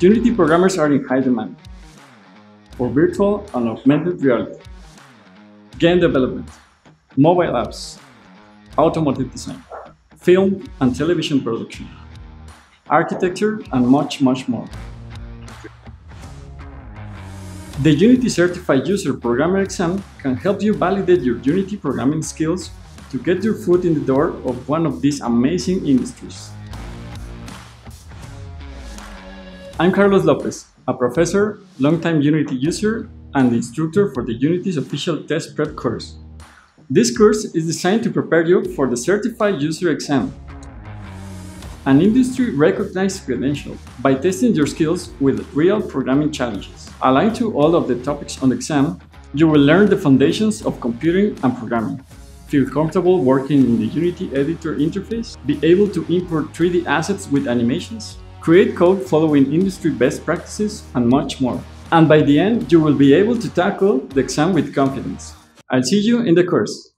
Unity programmers are in high demand for virtual and augmented reality, game development, mobile apps, automotive design, film and television production, architecture, and much, much more. The Unity Certified User Programmer exam can help you validate your Unity programming skills to get your foot in the door of one of these amazing industries. I'm Carlos Lopez, a professor, longtime Unity user, and instructor for the Unity's official test prep course. This course is designed to prepare you for the Certified User exam, an industry-recognized credential by testing your skills with real programming challenges. Aligned to all of the topics on the exam, you will learn the foundations of computing and programming, feel comfortable working in the Unity editor interface, be able to import 3D assets with animations, create code following industry best practices, and much more. And by the end, you will be able to tackle the exam with confidence. I'll see you in the course.